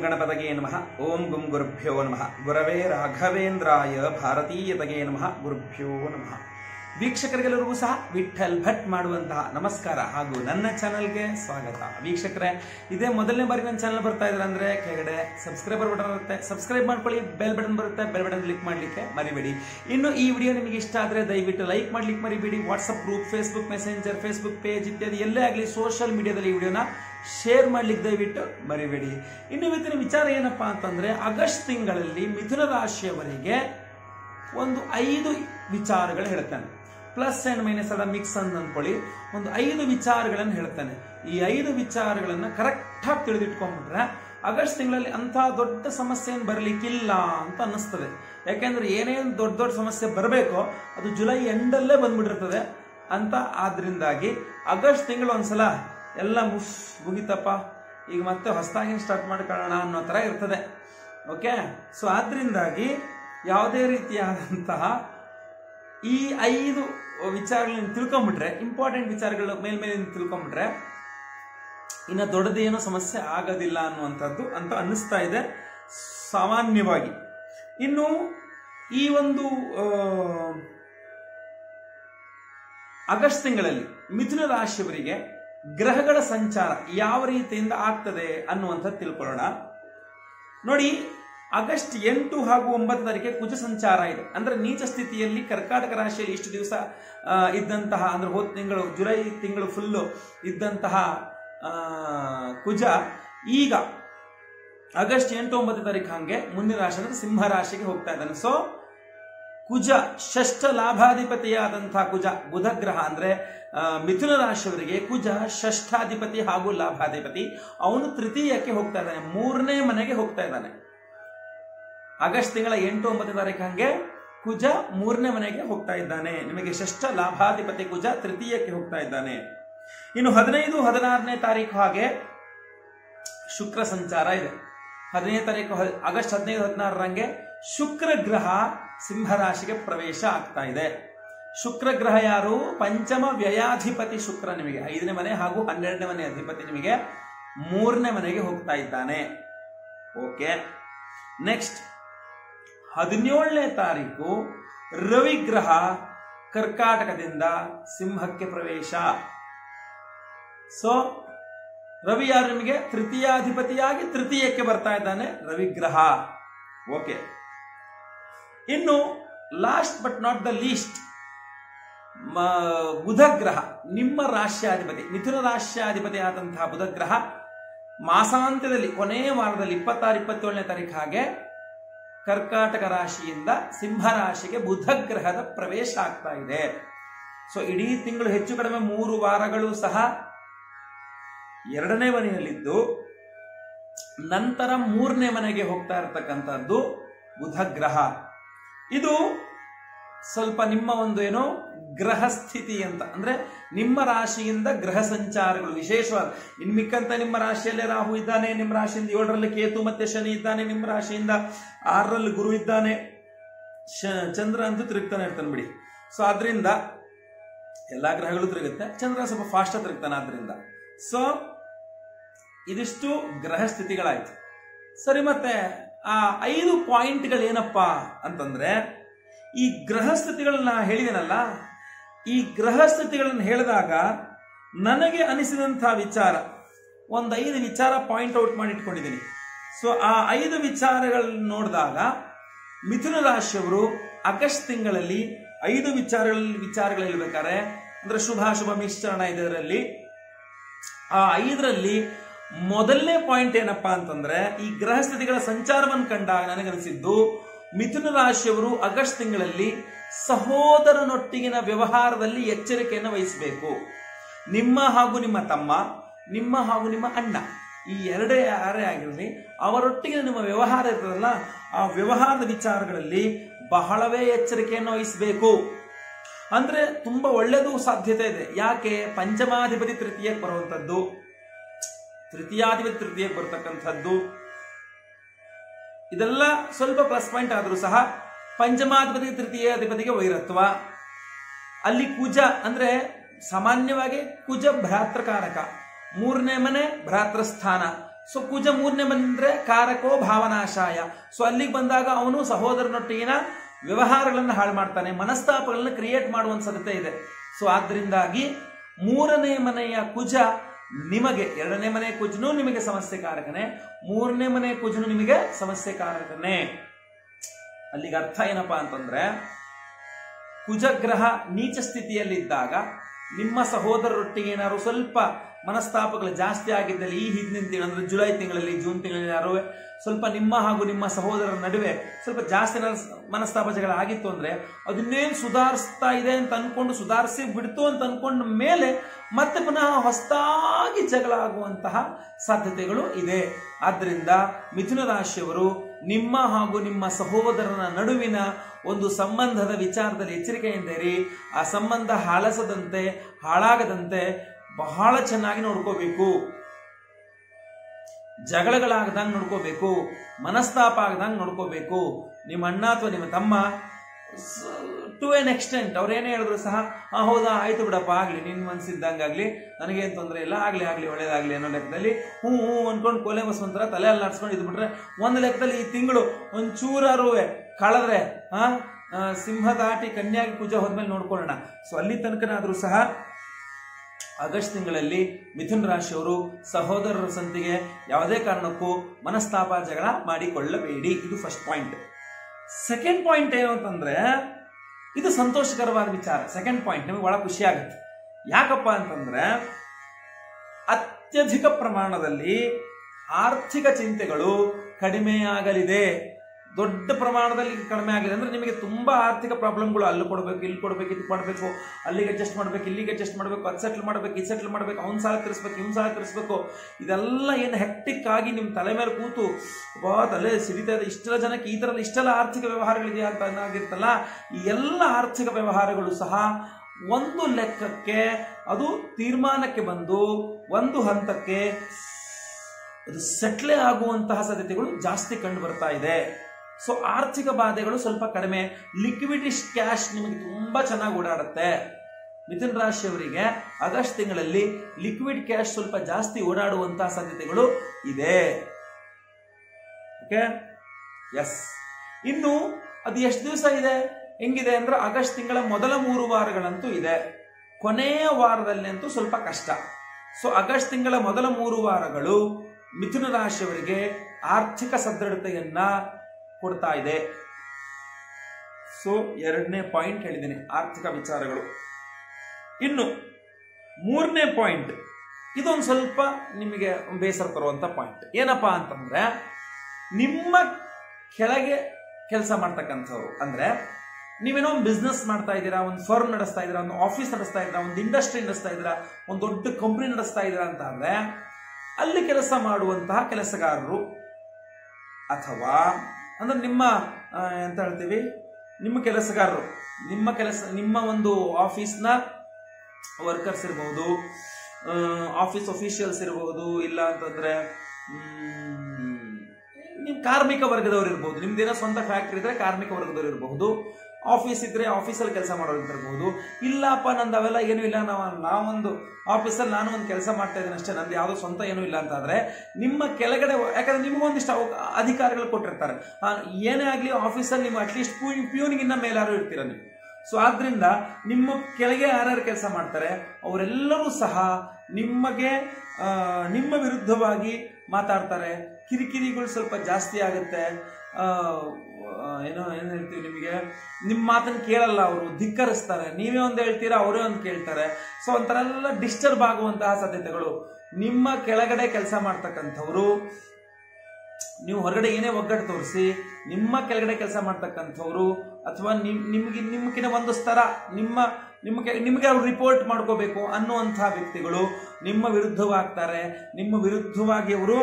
ಗಣಪತಗೆ ನಮಃ. ಓಂ ಗುಂ ಗುರುಭ್ಯೋ ನಮಃ. ಗುರವೇ ರಾಘವೇಂದ್ರಾಯ ಭಾರತೀಯತಗೆ ನಮಃ. ಗುರುಭ್ಯೋ ನಮಃ. ವೀಕ್ಷಕರಿಗೆಲ್ಲರಿಗೂ ಸಹ ವಿಠಲ್ ಭಟ್ ಮಾಡುವಂತಹ ನಮಸ್ಕಾರ ಹಾಗೂ ನನ್ನ ಚಾನಲ್ಗೆ ಸ್ವಾಗತ. ವೀಕ್ಷಕರೇ, ಇದೇ ಮೊದಲನೇ ಬಾರಿ ನನ್ನ ಚಾನಲ್ ಬರ್ತಾ ಇದ್ರೆ ಅಂದ್ರೆ ಕೆಳಗಡೆ ಸಬ್ಸ್ಕ್ರೈಬರ್ ಬಟನ್ ಇರುತ್ತೆ. ಸಬ್ಸ್ಕ್ರೈಬ್ ಮಾಡ್ಕೊಳ್ಳಿ, ಬೆಲ್ ಬಟನ್ ಬರುತ್ತೆ. ಬೆಲ್ ಬಟನ್ ಕ್ಲಿಕ್ ಮಾಡ್ಲಿಕ್ಕೆ ಮರಿಬೇಡಿ. ಇನ್ನು ಈ ವಿಡಿಯೋ ನಿಮಗೆ ಇಷ್ಟ ಆದ್ರೆ ದಯವಿಟ್ಟು ಲೈಕ್ ಮಾಡ್ಲಿಕ್ಕೆ ಮರಿಬೇಡಿ. WhatsApp group, Facebook messenger, Facebook page ಇತ್ಯಾದಿ ಎಲ್ಲೇ ಆಗಲಿ ಸೋಷಿಯಲ್ ಮೀಡಿಯಾದಲ್ಲಿ ಈ ವಿಡಿಯೋನ ಶೇರ್ ಮಾಡ್ಲಿಕ್ಕೆ ದಯವಿಟ್ಟು ಮರಿಬೇಡಿ. ಇನ್ನು ಇವತ್ತಿನ ವಿಚಾರ ಏನಪ್ಪಾ ಅಂತಂದ್ರೆ, ಆಗಸ್ಟ್ ತಿಂಗಳಲ್ಲಿ ಮಿಥುನ ರಾಶಿಯವರಿಗೆ ಒಂದು ಐದು ವಿಚಾರಗಳು ಹೇಳ್ತಾನೆ. ಪ್ಲಸ್ ಅಂಡ್ ಮೈನಸ್ ಎಲ್ಲ ಮಿಕ್ಸ್ ಅಂತ ಅಂದ್ಕೊಳ್ಳಿ. ಒಂದು ಐದು ವಿಚಾರಗಳನ್ನು ಹೇಳ್ತಾನೆ. ಈ ಐದು ವಿಚಾರಗಳನ್ನ ಕರೆಕ್ಟಾಗಿ ತಿಳಿದಿಟ್ಕೊಂಡ್ಬಿಟ್ರೆ ಆಗಸ್ಟ್ ತಿಂಗಳಲ್ಲಿ ಅಂಥ ದೊಡ್ಡ ಸಮಸ್ಯೆ ಏನು ಬರಲಿಕ್ಕಿಲ್ಲ ಅಂತ ಅನ್ನಿಸ್ತದೆ. ಯಾಕೆಂದ್ರೆ ಏನೇನು ದೊಡ್ಡ ದೊಡ್ಡ ಸಮಸ್ಯೆ ಬರಬೇಕೋ ಅದು ಜುಲೈ ಎಂಡಲ್ಲೇ ಬಂದ್ಬಿಟ್ಟಿರ್ತದೆ. ಅಂತ ಆದ್ರಿಂದಾಗಿ ಆಗಸ್ಟ್ ತಿಂಗಳು ಒಂದ್ಸಲ ಎಲ್ಲ ಮುಸ್ ಮುಗಿತಪ್ಪ. ಈಗ ಮತ್ತೆ ಹೊಸದಾಗಿ ಸ್ಟಾರ್ಟ್ ಮಾಡ್ಕೊಳ್ಳೋಣ ಅನ್ನೋ ಥರ ಇರ್ತದೆ. ಓಕೆ? ಸೊ ಆದ್ರಿಂದಾಗಿ ಯಾವುದೇ ರೀತಿಯಾದಂತಹ ಈ ಐದು ವಿಚಾರಗಳನ್ನ ತಿಳ್ಕೊಂಬಿಟ್ರೆ ಇಂಪಾರ್ಟೆಂಟ್ ವಿಚಾರಗಳು ಮೇಲ್ಮೇಲೆ ತಿಳ್ಕೊಂಬಿಟ್ರೆ, ಇನ್ನು ದೊಡ್ಡದೇನೋ ಸಮಸ್ಯೆ ಆಗೋದಿಲ್ಲ ಅನ್ನುವಂಥದ್ದು ಅಂತ ಅನ್ನಿಸ್ತಾ ಇದೆ ಸಾಮಾನ್ಯವಾಗಿ. ಇನ್ನು ಈ ಒಂದು ಆಗಸ್ಟ್ ತಿಂಗಳಲ್ಲಿ ಮಿಥುನ ರಾಶಿಯವರಿಗೆ ಗ್ರಹಗಳ ಸಂಚಾರ ಯಾವ ರೀತಿಯಿಂದ ಆಗ್ತದೆ ಅನ್ನುವಂಥದ್ದು ತಿಳ್ಕೊಳ್ಳೋಣ. ನೋಡಿ ಆಗಸ್ಟ್ ಎಂಟು ಹಾಗೂ ಒಂಬತ್ತು ತಾರೀಕಿಗೆ ಕುಜ ಸಂಚಾರ ಇದೆ. ಅಂದ್ರೆ ನೀಚ ಸ್ಥಿತಿಯಲ್ಲಿ ಕರ್ಕಾಟಕ ರಾಶಿಯಲ್ಲಿ ಇಷ್ಟು ದಿವಸ ಇದ್ದಂತಹ, ಅಂದ್ರೆ ಹೋದ ತಿಂಗಳು, ಜುಲೈ ತಿಂಗಳು ಫುಲ್ಲು ಇದ್ದಂತಹ ಕುಜ ಈಗ ಆಗಸ್ಟ್ ಎಂಟು ಒಂಬತ್ತು ತಾರೀಕು ಹಂಗೆ ಮುಂದಿನ ರಾಶಿ ಅಂದ್ರೆ ಸಿಂಹ ರಾಶಿಗೆ ಹೋಗ್ತಾ ಇದ್ದಾನೆ. ಸೊ ಕುಜ ಷಷ್ಠ ಲಾಭಾಧಿಪತಿಯಾದಂತಹ ಕುಜ ಬುಧ ಗ್ರಹ ಅಂದ್ರೆ ಮಿಥುನ ರಾಶಿಯವರಿಗೆ ಕುಜ ಷಷ್ಠಾಧಿಪತಿ ಹಾಗೂ ಲಾಭಾಧಿಪತಿ. ಅವನು ತೃತೀಯಕ್ಕೆ ಹೋಗ್ತಾ ಇದ್ದಾನೆ. ಮೂರನೇ ಮನೆಗೆ ಹೋಗ್ತಾ ಇದ್ದಾನೆ. ಆಗಸ್ಟ್ ತಿಂಗಳ ಎಂಟು ಒಂಬತ್ತು ತಾರೀಕು ಹಂಗೆ ಕುಜ ಮೂರನೇ ಮನೆಗೆ ಹೋಗ್ತಾ ಇದ್ದಾನೆ. ನಿಮಗೆ ಷಷ್ಠ ಲಾಭಾಧಿಪತಿ ಕುಜ ತೃತೀಯಕ್ಕೆ ಹೋಗ್ತಾ ಇದ್ದಾನೆ. ಇನ್ನು ಹದಿನೈದು, ಹದಿನಾರನೇ ತಾರೀಕು ಹಾಗೆ ಶುಕ್ರ ಸಂಚಾರ ಇದೆ. ಹದಿನೈದು ತಾರೀಕು ಆಗಸ್ಟ್ ಹದಿನೈದು ಹದಿನಾರರಂಗೆ ಶುಕ್ರ ಗ್ರಹ ಸಿಂಹ ರಾಶಿಗೆ ಪ್ರವೇಶ ಆಗ್ತಾ ಇದೆ. ಶುಕ್ರ ಗ್ರಹ ಯಾರು? ಪಂಚಮ ವ್ಯಯಾಧಿಪತಿ ಶುಕ್ರ ನಿಮಗೆ. ಐದನೇ ಮನೆ ಹಾಗೂ ಹನ್ನೆರಡನೇ ಮನೆ ಅಧಿಪತಿ ನಿಮಗೆ ಮೂರನೇ ಮನೆಗೆ ಹೋಗ್ತಾ ಇದ್ದಾನೆ. ಓಕೆ. ನೆಕ್ಸ್ಟ್. ಹದಿನೇಳನೇ ತಾರೀಕು ರವಿಗ್ರಹ ಕರ್ಕಾಟಕದಿಂದ ಸಿಂಹಕ್ಕೆ ಪ್ರವೇಶ. ಸೊ ರವಿ ಯಾರು ನಿಮಗೆ? ತೃತೀಯಾಧಿಪತಿಯಾಗಿ ತೃತೀಯಕ್ಕೆ ಬರ್ತಾ ಇದ್ದಾನೆ ರವಿಗ್ರಹ. ಓಕೆ ಇನ್ನು last but not the least ಬುಧಗ್ರಹ, ನಿಮ್ಮ ರಾಶ್ಯಾಧಿಪತಿ, ಮಿಥುನ ರಾಶ್ಯಾಧಿಪತಿ ಆದಂತಹ ಬುಧಗ್ರಹ ಮಾಸಾಂತ್ಯದಲ್ಲಿ, ಕೊನೆಯ ವಾರದಲ್ಲಿ ಇಪ್ಪತ್ತಾರು, ಇಪ್ಪತ್ತೇಳನೇ ತಾರೀಕು ಹಾಗೆ ಕರ್ಕಾಟಕ ರಾಶಿಯಿಂದ ಸಿಂಹರಾಶಿಗೆ ಬುಧ ಗ್ರಹದ ಪ್ರವೇಶ ಆಗ್ತಾ ಇದೆ. ಸೊ ಇಡೀ ತಿಂಗಳು ಹೆಚ್ಚು ಕಡಿಮೆ ಮೂರು ವಾರಗಳು ಸಹ ಎರಡನೇ ಮನೆಯಲ್ಲಿದ್ದು, ನಂತರ ಮೂರನೇ ಮನೆಗೆ ಹೋಗ್ತಾ ಇರತಕ್ಕಂಥದ್ದು ಬುಧ ಗ್ರಹ ಇದು ಸ್ವಲ್ಪ ನಿಮ್ಮ ಒಂದು ಏನೋ ಗ್ರಹ ಸ್ಥಿತಿ ಅಂತ ಅಂದ್ರೆ ನಿಮ್ಮ ರಾಶಿಯಿಂದ ಗ್ರಹ ಸಂಚಾರಗಳು ವಿಶೇಷವಾಗಿ. ಇನ್ ಮಿಕ್ಕಂತ ನಿಮ್ಮ ರಾಶಿಯಲ್ಲೇ ರಾಹು ಇದ್ದಾನೆ, ನಿಮ್ಮ ರಾಶಿಯಿಂದ ಏಳರಲ್ಲಿ ಕೇತು ಮತ್ತೆ ಶನಿ ಇದ್ದಾನೆ, ನಿಮ್ಮ ರಾಶಿಯಿಂದ ಆರರಲ್ಲಿ ಗುರು ಇದ್ದಾನೆ ಚಂದ್ರ ಅಂತೂ ತಿರುಗ್ತಾನೆ ಇರ್ತಾನೆ ಬಿಡಿ. ಸೊ ಆದ್ರಿಂದ ಎಲ್ಲಾ ಗ್ರಹಗಳು ತಿರುಗುತ್ತೆ, ಚಂದ್ರ ಸ್ವಲ್ಪ ಫಾಸ್ಟ್ ತಿರುಗ್ತಾನೆ ಆದ್ರಿಂದ. ಸೊ ಇದಿಷ್ಟು ಗ್ರಹ ಸ್ಥಿತಿಗಳಾಯ್ತು. ಸರಿ ಮತ್ತೆ, ಆ ಐದು ಪಾಯಿಂಟ್ಗಳೇನಪ್ಪ ಅಂತಂದ್ರೆ, ಈ ಗ್ರಹ ಸ್ಥಿತಿಗಳನ್ನ ಹೇಳಿದೆನಲ್ಲ ಈ ಗ್ರಹ ಸ್ಥಿತಿಗಳನ್ನು ಹೇಳಿದಾಗ ನನಗೆ ಅನಿಸಿದಂಥ ವಿಚಾರ, ಒಂದು ಐದು ವಿಚಾರ ಪಾಯಿಂಟ್ ಔಟ್ ಮಾಡಿ ಇಟ್ಕೊಂಡಿದ್ದೀನಿ ಸೊ ಆ ಐದು ವಿಚಾರಗಳನ್ನು ನೋಡಿದಾಗ ಮಿಥುನ ರಾಶಿಯವರು ಆಗಸ್ಟ್ ತಿಂಗಳಲ್ಲಿ ಐದು ವಿಚಾರಗಳಲ್ಲಿ ವಿಚಾರಗಳು ಹೇಳ್ಬೇಕಾದ್ರೆ, ಅಂದ್ರೆ ಶುಭಾಶುಭ, ಮಿಶ್ರಣ ಇದರಲ್ಲಿ. ಆ ಐದರಲ್ಲಿ ಮೊದಲನೇ ಪಾಯಿಂಟ್ ಏನಪ್ಪಾ ಅಂತಂದ್ರೆ, ಈ ಗ್ರಹ ಸ್ಥಿತಿಗಳ ಸಂಚಾರವನ್ನು ಕಂಡಾಗ ನನಗನಿಸಿದ್ದು ಮಿಥುನ ರಾಶಿಯವರು ಆಗಸ್ಟ್ ತಿಂಗಳಲ್ಲಿ ಸಹೋದರನೊಟ್ಟಿಗಿನ ವ್ಯವಹಾರದಲ್ಲಿ ಎಚ್ಚರಿಕೆಯನ್ನು ವಹಿಸಬೇಕು. ನಿಮ್ಮ ಹಾಗೂ ನಿಮ್ಮ ತಮ್ಮ, ನಿಮ್ಮ ಹಾಗೂ ನಿಮ್ಮ ಅಣ್ಣ, ಈ ಎರಡೇ ಯಾರೇ ಆಗಿರಲಿ ಅವರೊಟ್ಟಿಗೆ ನಿಮ್ಮ ವ್ಯವಹಾರ ಇರ್ತದಲ್ಲ, ಆ ವ್ಯವಹಾರದ ವಿಚಾರಗಳಲ್ಲಿ ಬಹಳವೇ ಎಚ್ಚರಿಕೆಯನ್ನು ವಹಿಸಬೇಕು. ಅಂದ್ರೆ ತುಂಬಾ ಒಳ್ಳೆಯದು ಸಾಧ್ಯತೆ ಇದೆ. ಯಾಕೆ? ಪಂಚಮಾಧಿಪತಿ ತೃತೀಯಕ್ಕೆ ಬರುವಂಥದ್ದು. ತೃತೀಯಾಧಿಪತಿ ತೃತೀಯಕ್ಕೆ ಬರ್ತಕ್ಕಂಥದ್ದು. ಇದೆಲ್ಲ ಸ್ವಲ್ಪ ಪ್ಲಸ್ ಪಾಯಿಂಟ್ ಆದರೂ ಸಹ ಪಂಚಮಾಧಿಪತಿ ತೃತೀಯಾಧಿಪತಿಗೆ ವೈರತ್ವ. ಅಲ್ಲಿ ಕುಜ ಅಂದ್ರೆ ಸಾಮಾನ್ಯವಾಗಿ ಕುಜ ಭ್ರಾತೃಕಾರಕ. ಮೂರನೇ ಮನೆ ಭ್ರಾತೃಸ್ಥಾನ. ಸೊ ಕುಜ ಮೂರನೇ ಮನೆ ಅಂದ್ರೆ ಕಾರಕೋ ಭಾವನಾಶಾಯ. ಸೊ ಅಲ್ಲಿಗೆ ಬಂದಾಗ ಅವನು ಸಹೋದರನೊಟ್ಟಿಗಿನ ವ್ಯವಹಾರಗಳನ್ನು ಹಾಳು ಮಾಡ್ತಾನೆ, ಮನಸ್ತಾಪಗಳನ್ನು ಕ್ರಿಯೇಟ್ ಮಾಡುವಂತ ಸಾಧ್ಯತೆ ಇದೆ. ಸೊ ಆದ್ದರಿಂದಾಗಿ ಮೂರನೇ ಮನೆಯ ಕುಜ ನಿಮಗೆ, ಎರಡನೇ ಮನೆ ಕುಜನು ನಿಮಗೆ ಸಮಸ್ಯೆ ಕಾರಕನೇ ಮೂರನೇ ಮನೆ ಕುಜನು ನಿಮಗೆ ಸಮಸ್ಯೆ ಕಾರಕನೇ ಅಲ್ಲಿಗೆ ಅರ್ಥ ಏನಪ್ಪಾ ಅಂತಂದ್ರೆ, ಕುಜಗ್ರಹ ನೀಚ ಸ್ಥಿತಿಯಲ್ಲಿದ್ದಾಗ ನಿಮ್ಮ ಸಹೋದರರೊಟ್ಟಿಗೆ ಏನಾದ್ರು ಸ್ವಲ್ಪ ಮನಸ್ತಾಪಗಳು ಜಾಸ್ತಿ ಆಗಿದ್ದಲ್ಲಿ ಈ ಹಿಂದಿನ ತಿಂಗಳು ಅಂದ್ರೆ ಜುಲೈ ತಿಂಗಳಲ್ಲಿ, ಜೂನ್ ತಿಂಗಳಲ್ಲಿ ಯಾರು ಸ್ವಲ್ಪ ನಿಮ್ಮ ಹಾಗೂ ನಿಮ್ಮ ಸಹೋದರರ ನಡುವೆ ಸ್ವಲ್ಪ ಜಾಸ್ತಿ ಮನಸ್- ಮನಸ್ತಾಪ ಜಗಳ ಆಗಿತ್ತು ಅಂದ್ರೆ ಅದನ್ನೇನು ಸುಧಾರಿಸ್ತಾ ಇದೆ ಅಂತ ಅನ್ಕೊಂಡು, ಸುಧಾರಿಸಿ ಬಿಡ್ತು ಅಂತ ಅಂದ್ಕೊಂಡ ಮೇಲೆ ಮತ್ತೆ ಪುನಃ ಹೊಸದಾಗಿ ಜಗಳ ಆಗುವಂತಹ ಸಾಧ್ಯತೆಗಳು ಇದೆ. ಆದ್ದರಿಂದ ಮಿಥುನ ರಾಶಿಯವರು ನಿಮ್ಮ ಹಾಗೂ ನಿಮ್ಮ ಸಹೋದರನ ನಡುವಿನ ಒಂದು ಸಂಬಂಧದ ವಿಚಾರದಲ್ಲಿ ಎಚ್ಚರಿಕೆಯಿಂದಿರಿ. ಆ ಸಂಬಂಧ ಹಾಳಸದಂತೆ, ಹಾಳಾಗದಂತೆ ಬಹಳ ಚೆನ್ನಾಗಿ ನೋಡ್ಕೋಬೇಕು. ಜಗಳಗಳಾಗದಂಗೆ ನೋಡ್ಕೋಬೇಕು. ಮನಸ್ತಾಪ ಆಗದಂಗೆ ನೋಡ್ಕೋಬೇಕು. ನಿಮ್ಮ ಅಣ್ಣ ಅಥವಾ ನಿಮ್ಮ ತಮ್ಮ ಟು ಎನ್ ಎಕ್ಸ್ಟೆಂಟ್ ಅವ್ರೇನೇ ಹೇಳಿದ್ರು ಸಹ, ಆ, ಹೌದಾ, ಆಯ್ತು ಬಿಡಪ್ಪ, ಆಗ್ಲಿ, ನಿನ್ ಮನಸ್ಸಿದ್ದಂಗಾಗಲಿ ನನಗೇನು ತೊಂದರೆ ಇಲ್ಲ, ಆಗಲಿ ಆಗಲಿ, ಒಳ್ಳೇದಾಗಲಿ ಅನ್ನೋ ಲೆಕ್ಕದಲ್ಲಿ ಹ್ಞೂ ಹ್ಞೂ ಅನ್ಕೊಂಡು ಕೊಲೆ ಒಂಥರ ತಲೆ ಅಲ್ಲಿ ನಡ್ಸ್ಕೊಂಡು ಇದ್ಬಿಟ್ರೆ ಒಂದು ಲೆಕ್ಕದಲ್ಲಿ ಈ ತಿಂಗಳು ಒಂಚೂರಾರುವೆ ಕಳೆದ್ರೆ ಹಾ ಸಿಂಹದಾಟಿ ಸಿಂಹ ದಾಟಿ ಕನ್ಯಾಗಿ ಪೂಜೆ ಹೋದ್ಮೇಲೆ ನೋಡ್ಕೊಳ್ಳೋಣ. ಸೊ ಅಲ್ಲಿ ತನಕನಾದರೂ ಸಹ ಆಗಸ್ಟ್ ತಿಂಗಳಲ್ಲಿ ಮಿಥುನ್ ರಾಶಿಯವರು ಸಹೋದರರ ಸಂತಿಗೆ ಯಾವುದೇ ಕಾರಣಕ್ಕೂ ಮನಸ್ತಾಪ ಜಗಳ ಮಾಡಿಕೊಳ್ಳಬೇಡಿ. ಇದು ಫಸ್ಟ್ ಪಾಯಿಂಟ್ ಸೆಕೆಂಡ್ ಪಾಯಿಂಟ್ ಏನು ಅಂತಂದ್ರೆ, ಇದು ಸಂತೋಷಕರವಾದ ವಿಚಾರ. ಸೆಕೆಂಡ್ ಪಾಯಿಂಟ್ ನಿಮಗೆ ಬಹಳ ಖುಷಿ ಆಗುತ್ತೆ. ಯಾಕಪ್ಪ ಅಂತಂದ್ರೆ, ಅತ್ಯಧಿಕ ಪ್ರಮಾಣದಲ್ಲಿ ಆರ್ಥಿಕ ಚಿಂತೆಗಳು ಕಡಿಮೆಯಾಗಲಿದೆ. ದೊಡ್ಡ ಪ್ರಮಾಣದಲ್ಲಿ ಕಡಿಮೆ ಆಗಿದೆ. ಅಂದ್ರೆ ನಿಮಗೆ ತುಂಬಾ ಆರ್ಥಿಕ ಪ್ರಾಬ್ಲಮ್ಗಳು ಅಲ್ಲಿ ಕೊಡಬೇಕು, ಇಲ್ಲಿ ಕೊಡಬೇಕು ಇದು ಮಾಡಬೇಕು ಅಲ್ಲಿಗೆ ಅಡ್ಜಸ್ಟ್ ಮಾಡಬೇಕು, ಇಲ್ಲಿಗೆ ಅಡ್ಜಸ್ಟ್ ಮಾಡಬೇಕು, ಅದು ಸೆಟ್ಲ್ ಮಾಡಬೇಕು, ಇದು ಸೆಟ್ಲ್ ಮಾಡಬೇಕು, ಅವ್ನು ಸಾಲ ತೀರಿಸ್ಬೇಕು, ಇವ್ನ ಸಾಲ ತೀರಿಸ್ಬೇಕು. ಇದೆಲ್ಲ ಏನು ಹೆಕ್ಟಿಕ್ ಆಗಿ ನಿಮ್ಮ ತಲೆ ಮೇಲೆ ಕೂತು ಬಾ ತಲೆ ಸಿಡಿತಾ ಇದೆ. ಇಷ್ಟೆಲ್ಲ ಜನಕ್ಕೆ ಈ ಥರದ ಇಷ್ಟೆಲ್ಲ ಆರ್ಥಿಕ ವ್ಯವಹಾರಗಳಿದೆಯಾ ಅಂತ ಏನಾಗಿರ್ತಲ್ಲ ಈ ಎಲ್ಲ ಆರ್ಥಿಕ ವ್ಯವಹಾರಗಳು ಸಹ ಒಂದು ಲೆಕ್ಕಕ್ಕೆ, ಅದು ತೀರ್ಮಾನಕ್ಕೆ ಬಂದು, ಒಂದು ಹಂತಕ್ಕೆ ಅದು ಸೆಟ್ಲೇ ಆಗುವಂತಹ ಸಾಧ್ಯತೆಗಳು ಜಾಸ್ತಿ ಕಂಡು ಬರ್ತಾ ಇದೆ. ಸೊ ಆರ್ಥಿಕ ಬಾಧೆಗಳು ಸ್ವಲ್ಪ ಕಡಿಮೆ. ಲಿಕ್ವಿಡಿ ಕ್ಯಾಶ್ ನಿಮಗೆ ತುಂಬಾ ಚೆನ್ನಾಗಿ ಓಡಾಡುತ್ತೆ. ಮಿಥುನ್ ರಾಶಿಯವರಿಗೆ ಆಗಸ್ಟ್ ತಿಂಗಳಲ್ಲಿ ಲಿಕ್ವಿಡ್ ಕ್ಯಾಶ್ ಸ್ವಲ್ಪ ಜಾಸ್ತಿ ಓಡಾಡುವಂತಹ ಸಾಧ್ಯತೆಗಳು ಇದೆ. ಓಕೆ ಎಸ್ ಇನ್ನು ಅದು ಎಷ್ಟು ದಿವಸ ಇದೆ? ಹೆಂಗಿದೆ ಅಂದ್ರೆ ಆಗಸ್ಟ್ ತಿಂಗಳ ಮೊದಲ ಮೂರು ವಾರಗಳಂತೂ ಇದೆ. ಕೊನೆಯ ವಾರದಲ್ಲಿ ಅಂತೂ ಸ್ವಲ್ಪ ಕಷ್ಟ. ಸೊ ಆಗಸ್ಟ್ ತಿಂಗಳ ಮೊದಲ ಮೂರು ವಾರಗಳು ಮಿಥುನ ರಾಶಿಯವರಿಗೆ ಆರ್ಥಿಕ ಸದೃಢತೆಯನ್ನ ಕೊಡ್ತಾ ಇದೆ. ಸೊ ಎರಡನೇ ಪಾಯಿಂಟ್ ಹೇಳಿದ್ದೀನಿ, ಆರ್ಥಿಕ ವಿಚಾರಗಳು. ಇನ್ನು ಮೂರನೇ ಪಾಯಿಂಟ್ ಇದೊಂದು ಸ್ವಲ್ಪ ನಿಮಗೆ ಬೇಸರ ತರುವಂಥ ಪಾಯಿಂಟ್ ಏನಪ್ಪಾ ಅಂತಂದರೆ, ನಿಮ್ಮ ಕೆಳಗೆ ಕೆಲಸ ಮಾಡ್ತಕ್ಕಂಥವ್ರು, ಅಂದರೆ ನೀವೇನೋ ಒಂದು ಬಿಸ್ನೆಸ್ ಮಾಡ್ತಾ ಇದ್ದೀರಾ, ಒಂದು ಫರ್ಮ್ ನಡೆಸ್ತಾ ಇದ್ದೀರಾ, ಒಂದು ಆಫೀಸ್ ನಡೆಸ್ತಾ ಇದ್ದೀರಾ, ಒಂದು ಇಂಡಸ್ಟ್ರಿ ನಡೆಸ್ತಾ ಇದ್ದೀರಾ, ಒಂದು ದೊಡ್ಡ ಕಂಪ್ನಿ ನಡೆಸ್ತಾ ಇದ್ದೀರಾ ಅಂತ ಅಂದರೆ, ಅಲ್ಲಿ ಕೆಲಸ ಮಾಡುವಂತಹ ಕೆಲಸಗಾರರು ಅಥವಾ ಅಂದ್ರೆ ನಿಮ್ಮ ಎಂತ ಹೇಳ್ತೀವಿ, ನಿಮ್ಮ ಕೆಲಸಗಾರರು, ನಿಮ್ಮ ಕೆಲಸ, ನಿಮ್ಮ ಒಂದು ಆಫೀಸ್ನ ವರ್ಕರ್ಸ್ ಇರಬಹುದು ಆಫೀಸ್ ಅಫಿಷಿಯಲ್ಸ್ ಇರಬಹುದು ಇಲ್ಲ ಅಂತಂದ್ರೆ ನಿಮ್ಮ ನಿಮ್ ಕಾರ್ಮಿಕ ವರ್ಗದವ್ರು ಇರ್ಬೋದು. ನಿಮ್ದೇನೋ ಸ್ವಂತ ಫ್ಯಾಕ್ಟ್ರಿ ಇದ್ರೆ ಕಾರ್ಮಿಕ ವರ್ಗದವ್ರು ಇರಬಹುದು. ಆಫೀಸ್ ಇದ್ರೆ ಆಫೀಸಲ್ಲಿ ಕೆಲಸ ಮಾಡೋರು ಇರ್ಬೋದು ಇಲ್ಲಪ್ಪ, ನಂದು ಅವೆಲ್ಲ ಏನೂ ಇಲ್ಲ. ನಾವು, ನಾವೊಂದು ಆಫೀಸಲ್ಲಿ ನಾನು ಒಂದು ಕೆಲಸ ಮಾಡ್ತಾ ಇದ್ದೀನಿ ಅಷ್ಟೇ. ನಂದು ಯಾವುದೋ ಸ್ವಂತ ಏನೂ ಇಲ್ಲ ಅಂತಾದರೆ ನಿಮ್ಮ ಕೆಳಗಡೆ ಯಾಕಂದ್ರೆ ನಿಮಗೊಂದಿಷ್ಟು ಅಧಿಕಾರಗಳು ಕೊಟ್ಟಿರ್ತಾರೆ. ಏನೇ ಆಗಲಿ ಆಫೀಸಲ್ಲಿ ನಿಮ್ಮ ಅಟ್ಲೀಸ್ಟ್ ಪ್ಯೂನಿಗಿನ್ನ ಮೇಲಾರು ಇರ್ತೀರ ನೀವು. ಸೊ ಆದ್ರಿಂದ ನಿಮ್ಮ ಕೆಳಗೆ ಯಾರ್ಯಾರು ಕೆಲಸ ಮಾಡ್ತಾರೆ, ಅವರೆಲ್ಲರೂ ಸಹ ನಿಮಗೆ ನಿಮ್ಮ ವಿರುದ್ಧವಾಗಿ ಮಾತಾಡ್ತಾರೆ. ಕಿರಿಕಿರಿಗಳು ಸ್ವಲ್ಪ ಜಾಸ್ತಿ ಆಗುತ್ತೆ. ಏನೋ, ಏನು ಹೇಳ್ತೀವಿ ನಿಮಗೆ? ನಿಮ್ಮ ಮಾತನ್ನು ಕೇಳಲ್ಲ ಅವರು, ಧಿಕ್ಕರಿಸ್ತಾರೆ. ನೀವೇ ಒಂದು ಹೇಳ್ತೀರಾ, ಅವರೇ ಒಂದು ಕೇಳ್ತಾರೆ. ಸೊ ಒಂಥರ ಎಲ್ಲ ಡಿಸ್ಟರ್ಬ್ ಆಗುವಂತಹ ಸಾಧ್ಯತೆಗಳು. ನಿಮ್ಮ ಕೆಳಗಡೆ ಕೆಲಸ ಮಾಡ್ತಕ್ಕಂಥವ್ರು ನೀವು ಹೊರಗಡೆ ಏನೇ ಒಗ್ಗಟ್ಟು ತೋರಿಸಿ, ನಿಮ್ಮ ಕೆಳಗಡೆ ಕೆಲಸ ಮಾಡ್ತಕ್ಕಂಥವ್ರು, ಅಥವಾ ನಿಮ್ ನಿಮ್ಗೆ ನಿಮ್ಗಿನ ಒಂದು ಸ್ತರ ನಿಮ್ಮ, ನಿಮಗೆ ನಿಮಗೆ ಅವ್ರು ರಿಪೋರ್ಟ್ ಮಾಡ್ಕೋಬೇಕು ಅನ್ನುವಂತಹ ವ್ಯಕ್ತಿಗಳು ನಿಮ್ಮ ವಿರುದ್ಧವಾಗ್ತಾರೆ. ನಿಮ್ಮ ವಿರುದ್ಧವಾಗಿ ಅವರು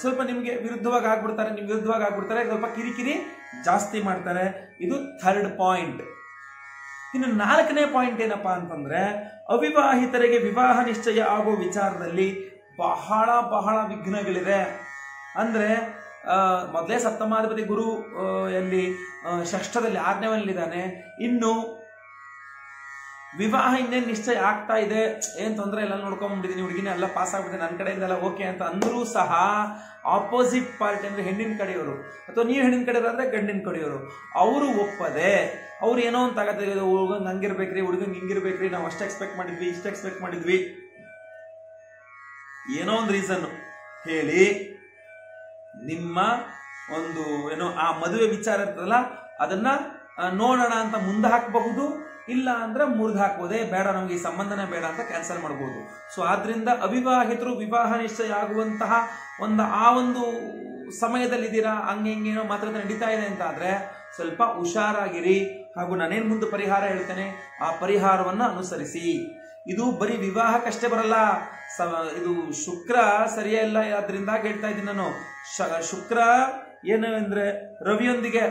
ಸ್ವಲ್ಪ ನಿಮಗೆ ವಿರುದ್ಧವಾಗಿ ಆಗ್ಬಿಡ್ತಾರೆ ನಿಮ್ಮ ವಿರುದ್ಧವಾಗಿ ಆಗ್ಬಿಡ್ತಾರೆ, ಸ್ವಲ್ಪ ಕಿರಿಕಿರಿ ಜಾಸ್ತಿ ಮಾಡ್ತಾರೆ. ಇದು ಥರ್ಡ್ ಪಾಯಿಂಟ್ ಇನ್ನು ನಾಲ್ಕನೇ ಪಾಯಿಂಟ್ ಏನಪ್ಪಾ ಅಂತಂದ್ರೆ, ಅವಿವಾಹಿತರಿಗೆ ವಿವಾಹ ನಿಶ್ಚಯ ಆಗೋ ವಿಚಾರದಲ್ಲಿ ಬಹಳ ಬಹಳ ವಿಘ್ನಗಳಿದೆ. ಅಂದ್ರೆ ಮೊದಲೇ ಸಪ್ತಮಾಧಿಪತಿ ಗುರು ಎಲ್ಲಿ ಷಷ್ಠದಲ್ಲಿ ಆಜ್ಞೆಯಲ್ಲಿದ್ದಾನೆ. ಇನ್ನು ವಿವಾಹ ಇನ್ನೇನು ನಿಶ್ಚಯ ಆಗ್ತಾ ಇದೆ, ಏನ್ ತೊಂದರೆ ಇಲ್ಲ ನೋಡ್ಕೊಂಡ್ಬಿಟ್ಟಿದ್ದೀನಿ ಹುಡುಗಿನ ಎಲ್ಲ ಪಾಸ್ ಆಗ್ಬಿಟ್ಟಿದೆ ನನ್ನ ಕಡೆಯಿಂದ ಎಲ್ಲ ಓಕೆ ಅಂತ ಅಂದರೂ ಸಹ ಆಪೋಸಿಟ್ ಪಾರ್ಟಿ ಅಂದ್ರೆ ಹೆಣ್ಣಿನ ಕಡೆಯವರು. ಅಥವಾ ನೀವು ಹೆಣ್ಣಿನ ಕಡೆಯವರು ಅಂದ್ರೆ ಗಂಡಿನ ಕಡೆಯವರು. ಅವರು ಒಪ್ಪದೆ, ಅವ್ರು ಏನೋ ಅಂತ ಆಗತ್ತೆ ಹುಡುಗಂಗೆ ಹಂಗಿರ್ಬೇಕ್ರಿ, ಹುಡುಗಂಗೆ ಹಿಂಗಿರ್ಬೇಕ್ರಿ ನಾವು ಅಷ್ಟು ಎಕ್ಸ್ಪೆಕ್ಟ್ ಮಾಡಿದ್ವಿ, ಇಷ್ಟು ಎಕ್ಸ್ಪೆಕ್ಟ್ ಮಾಡಿದ್ವಿ. ಏನೋ ಒಂದು ರೀಸನ್ ಹೇಳಿ ನಿಮ್ಮ ಒಂದು ಏನೋ ಆ ಮದುವೆ ವಿಚಾರ ಇರ್ತದಲ್ಲ, ಅದನ್ನ ನೋಡೋಣ ಅಂತ ಮುಂದೆ ಹಾಕಬಹುದು, ಇಲ್ಲ ಅಂದ್ರೆ ಮುರಿದು ಹಾಕೋದೇ ಬೇಡ, ನಮಗೆ ಈ ಸಂಬಂಧನೇ ಬೇಡ ಅಂತ ಕ್ಯಾನ್ಸಲ್ ಮಾಡಬಹುದು ಸೊ ಆದ್ರಿಂದ ಅವಿವಾಹಿತರು ವಿವಾಹ ನಿಶ್ಚಯ ಆಗುವಂತಹ ಒಂದು, ಆ ಒಂದು ಸಮಯದಲ್ಲಿದ್ದೀರಾ, ಹಂಗೆ ಹಿಂಗೇನೋ ಮಾತ್ರ ನಡೀತಾ ಇದೆ ಅಂತ ಆದ್ರೆ ಸ್ವಲ್ಪ ಹುಷಾರಾಗಿರಿ. ಹಾಗೂ ನಾನೇನು ಮುಂದೆ ಪರಿಹಾರ ಹೇಳ್ತೇನೆ? ಆ ಪರಿಹಾರವನ್ನ ಅನುಸರಿಸಿ. ಇದು ಬರೀ ವಿವಾಹಕ್ಕಷ್ಟೇ ಬರಲ್ಲ. ಇದು ಶುಕ್ರ ಸರಿಯೇ ಇಲ್ಲ ಅದರಿಂದ ಹೇಳ್ತಾ ಇದ್ದೀನಿ ನಾನು. ಶುಕ್ರ ಏನು ಅಂದ್ರೆ ರವಿಯೊಂದಿಗೆ